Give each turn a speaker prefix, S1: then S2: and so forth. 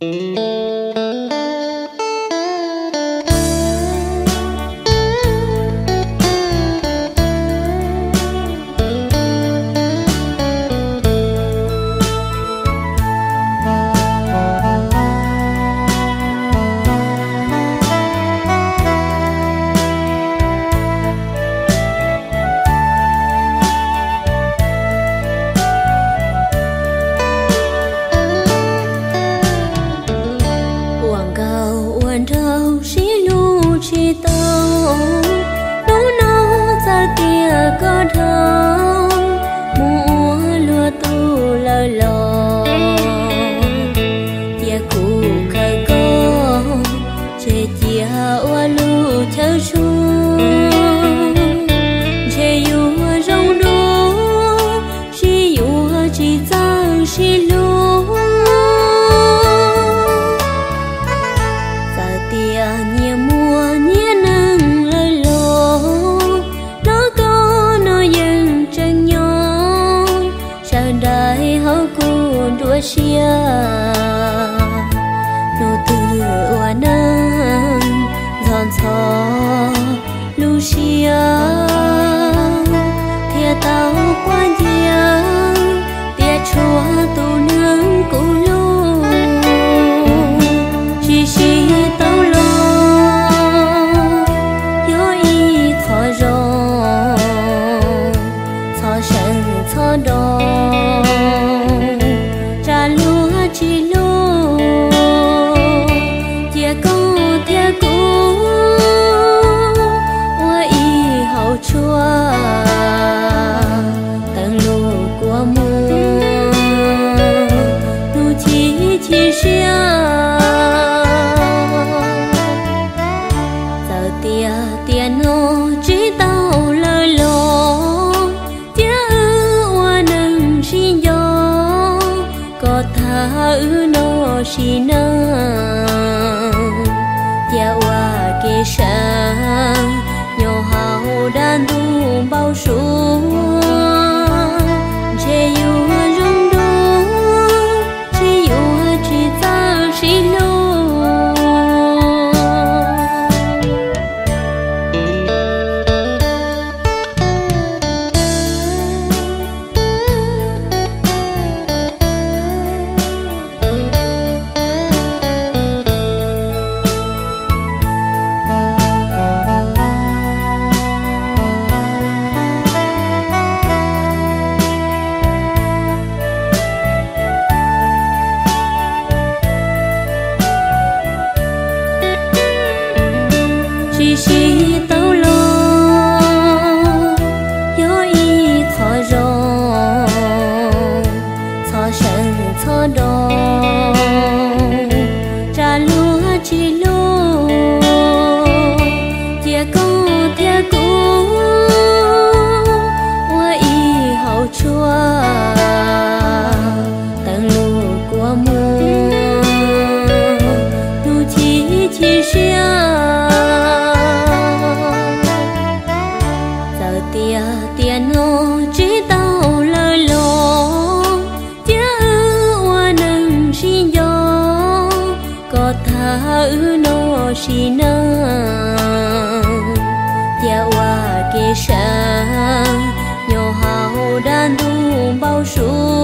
S1: Mm-hmm. 难找是路是道，都那在别个头，莫落都老老，也苦可够，这家我路条出。是路。年暮 cho đò trà lúa chỉ lúa chia câu tia cũ ua y hậu chua tầng lũ của mưa. Nụ chỉ chỉ xia. Giờ tia tia nô cứ nó xì na Dạ hoa kê xa Nhỏ hào đàn đủ bao xuống nữ nô xì nơ. Dạ hoa kê xa Nhỏ hào đàn đủ bao xuống